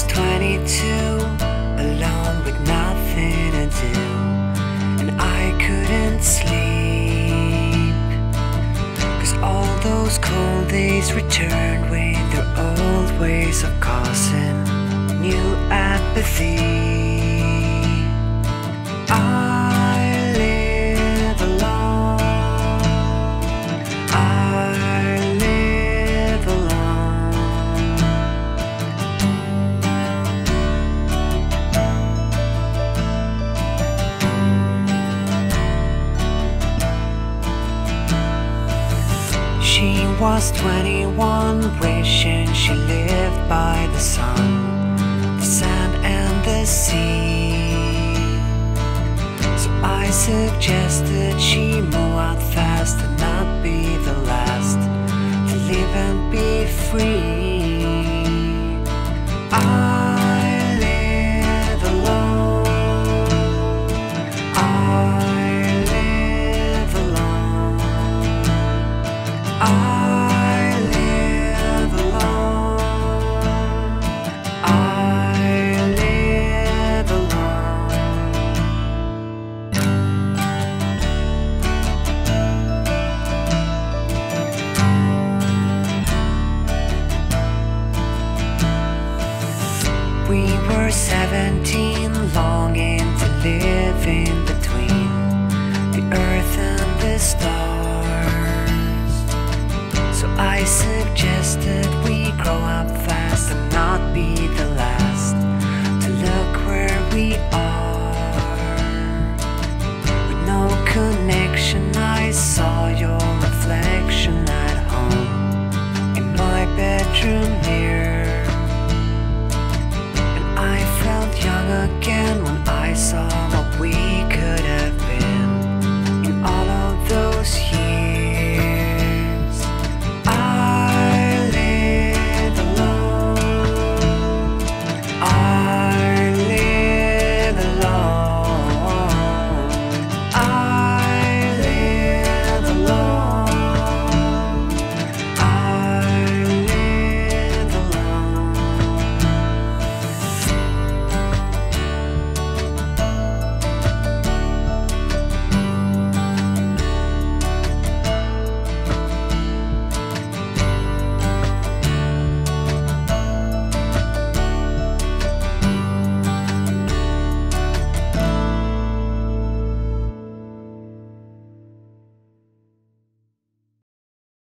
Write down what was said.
was 22, alone with nothing to do, and I couldn't sleep. Cause all those cold days returned with their old ways of causing. She was 21, wishing she lived by the sun, the sand, and the sea. So I suggested she were 17, longing to live in between the earth and the stars. So I suggested.